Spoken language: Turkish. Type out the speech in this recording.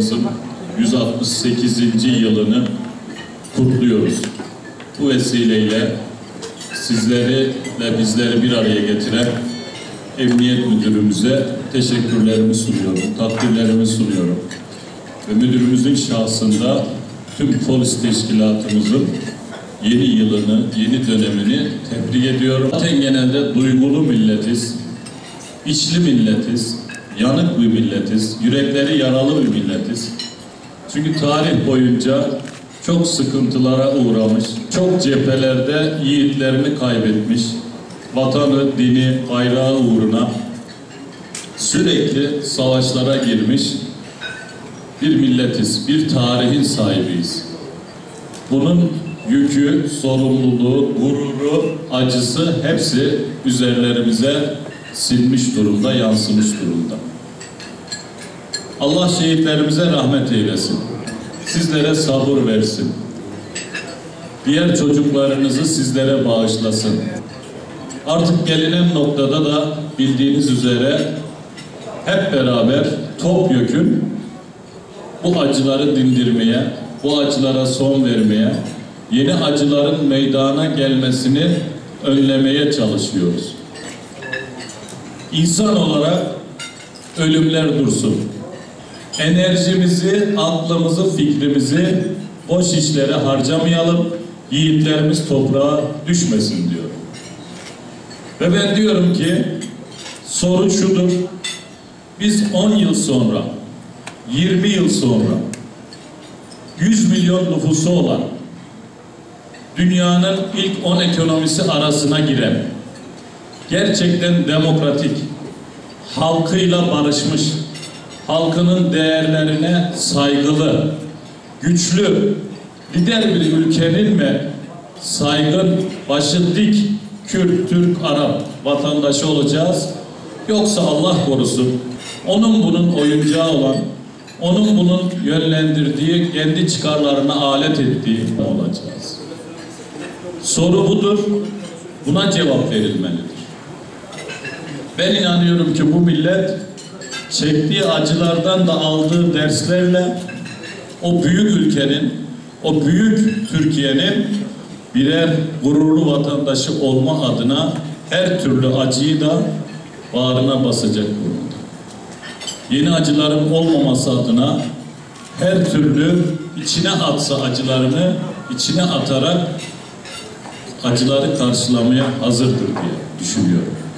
68. yılını kutluyoruz. Bu vesileyle sizleri ve bizleri bir araya getiren Emniyet Müdürümüze teşekkürlerimi sunuyorum, takdirlerimi sunuyorum. Ve müdürümüzün şahsında tüm polis teşkilatımızın yeni yılını, yeni dönemini tebrik ediyorum. Zaten genelde duygulu milletiz, içli milletiz, yanık bir milletiz, yürekleri yaralı bir milletiz. Çünkü tarih boyunca çok sıkıntılara uğramış, çok cephelerde yiğitlerini kaybetmiş, vatanı, dini, bayrağı uğruna sürekli savaşlara girmiş bir milletiz, bir tarihin sahibiyiz. Bunun yükü, sorumluluğu, gururu, acısı hepsi üzerlerimize sinmiş durumda, yansımış durumda. Allah şehitlerimize rahmet eylesin. Sizlere sabır versin. Diğer çocuklarınızı sizlere bağışlasın. Artık gelinen noktada da bildiğiniz üzere hep beraber topyekün bu acıları dindirmeye, bu acılara son vermeye, yeni acıların meydana gelmesini önlemeye çalışıyoruz. İnsan olarak ölümler dursun. Enerjimizi, aklımızı, fikrimizi boş işlere harcamayalım. Yiğitlerimiz toprağa düşmesin diyor. Ve ben diyorum ki soru şudur. Biz 10 yıl sonra 20 yıl sonra 100 milyon nüfusu olan dünyanın ilk 10 ekonomisi arasına giren gerçekten demokratik halkıyla barışmış halkının değerlerine saygılı güçlü lider bir ülkenin mi saygın başı dik Kürt, Türk, Arap vatandaşı olacağız yoksa Allah korusun onun bunun oyuncağı olan onun bunun yönlendirdiği, kendi çıkarlarına alet ettiği olacağız. Soru budur. Buna cevap verilmelidir. Ben inanıyorum ki bu millet çektiği acılardan da aldığı derslerle o büyük ülkenin, o büyük Türkiye'nin birer gururlu vatandaşı olma adına her türlü acıyı da bağrına basacak durumda yeni acıların olmaması adına her türlü içine atsa acılarını içine atarak acıları karşılamaya hazırdır diye düşünüyorum.